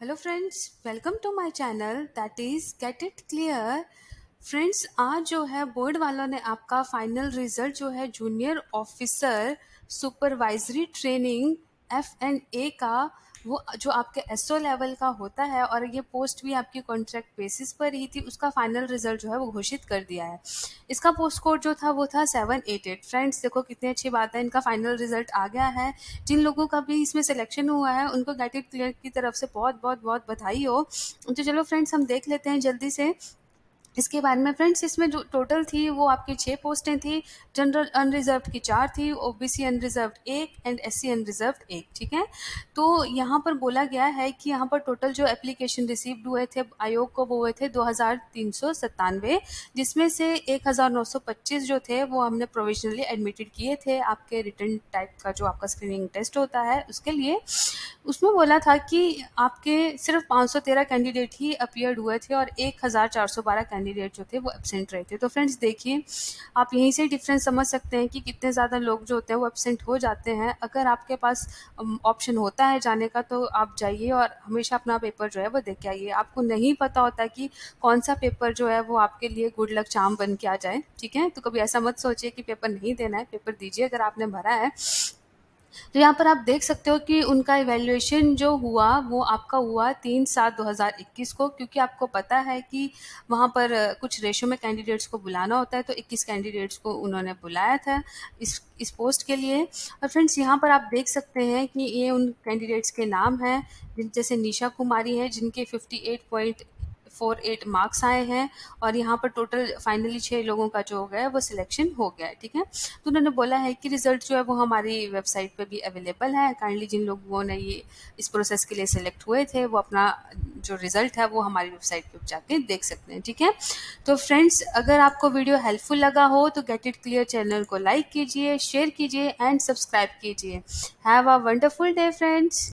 Hello friends welcome to my channel that is Get It Clear friends आज जो है board वालों ने आपका फाइनल रिज़ल्ट जो है junior officer supervisory training F and A का वो जो आपके एसओ लेवल का होता है और ये पोस्ट भी आपकी कॉन्ट्रैक्ट बेसिस पर ही थी, उसका फाइनल रिज़ल्ट जो है वो घोषित कर दिया है। इसका पोस्ट कोड जो था वो था सेवन एट एट फ्रेंड्स देखो कितनी अच्छी बात है, इनका फाइनल रिज़ल्ट आ गया है। जिन लोगों का भी इसमें सिलेक्शन हुआ है, उनको गेटेड क्लियर की तरफ़ से बहुत बहुत बहुत बधाई हो। तो चलो फ्रेंड्स हम देख लेते हैं जल्दी से इसके बाद में फ्रेंड्स, इसमें जो टोटल थी, वो आपकी छः पोस्टें थी। जनरल अनरिजर्व की चार थी ओबीसी अनरिजर्व एक एंड एससी अनरिजर्व एक, ठीक है? तो यहाँ पर बोला गया है कि यहाँ पर टोटल जो एप्लीकेशन रिसीव्ड हुए थे, आयोग को वो हुए थे दो हज़ार तीन सौ सत्तानवे, जिसमें से एक हज़ार नौ सौ पच्चीस जो थे, वो हमने प्रोविजनली एडमिटेड किए थे। आपके रिटर्न टाइप का जो आपका स्क्रीनिंग टेस्ट होता है, उसके लिए। उसमें बोला था कि आपके सिर्फ़ पाँच सौ तेरह कैंडिडेट ही अपियर्ड हुए थे और एक हज़ार चार सौ बारह कैंडिडेट जो थे वो एबसेंट रहे थे। तो फ्रेंड्स देखिए, आप यहीं से डिफरेंस समझ सकते हैं कि कितने ज़्यादा लोग जो होते हैं वो एबसेंट हो जाते हैं। अगर आपके पास ऑप्शन होता है जाने का तो आप जाइए और हमेशा अपना पेपर जो है वो देख के आइए। आपको नहीं पता होता कि कौन सा पेपर जो है वो आपके लिए गुड लक चाम बन के आ जाए, ठीक है? तो कभी ऐसा मत सोचिए कि पेपर नहीं देना है पेपर दीजिए। अगर आपने भरा है तो यहाँ पर आप देख सकते हो कि उनका इवेल्युएशन जो हुआ, वो आपका हुआ तीन सात दो हज़ार इक्कीस को, क्योंकि आपको पता है कि वहाँ पर कुछ रेशो में कैंडिडेट्स को बुलाना होता है तो इक्कीस कैंडिडेट्स को उन्होंने बुलाया था इस इस पोस्ट के लिए। और फ्रेंड्स यहाँ पर आप देख सकते हैं कि ये उन कैंडिडेट्स के नाम हैं, जिन, जैसे निशा कुमारी है, जिनके fifty eight point four, eight marks आए हैं और यहाँ पर टोटल फाइनली छः लोगों का जो हो गया है, वो सिलेक्शन हो गया है, ठीक है? तो उन्होंने बोला है कि रिज़ल्ट जो है वो हमारी वेबसाइट पे भी अवेलेबल है। काइंडली जिन लोगों ने ये इस प्रोसेस के लिए सिलेक्ट हुए थे, वो अपना जो रिज़ल्ट है वो हमारी वेबसाइट पर जाके देख सकते हैं, ठीक है? तो फ्रेंड्स, अगर आपको वीडियो हेल्पफुल लगा हो तो गेट इट क्लियर चैनल को लाइक कीजिए, शेयर कीजिए, एंड सब्सक्राइब कीजिए। Have a wonderful day, friends!